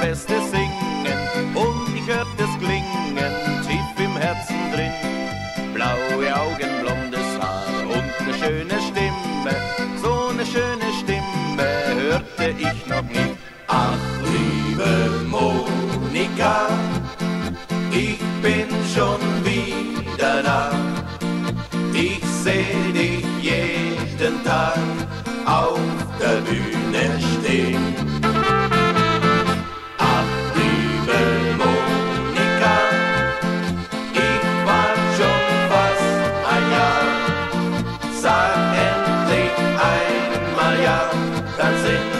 Feste singen und ich hört es klingen tief im Herzen drin. Blaue Augen, blondes Haar und eine schöne Stimme, so eine schöne Stimme hörte ich noch nie. Ach, liebe Monika, ich bin schon wieder da. Ich seh dich jeden Tag auf der Bühne stehen. That's it.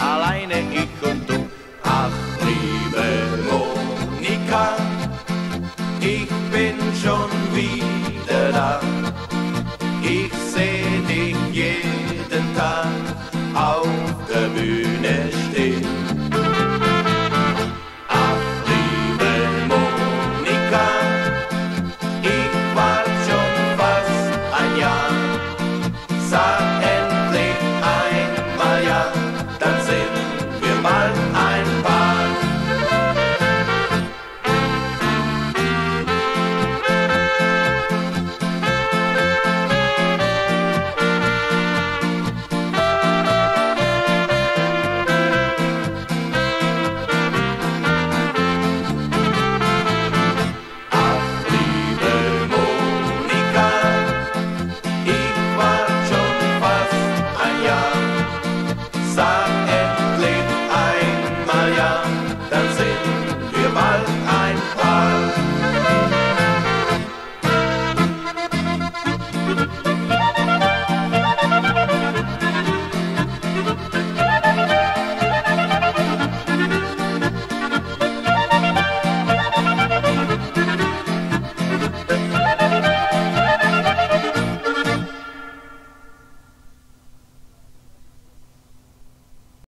alleine ich und du. Ach, liebe Monika, ich bin schon wieder da. Ich seh dich jeden Tag auf der Bühne stehen. Ach, liebe Monika, ich wart schon fast ein Jahr. Sag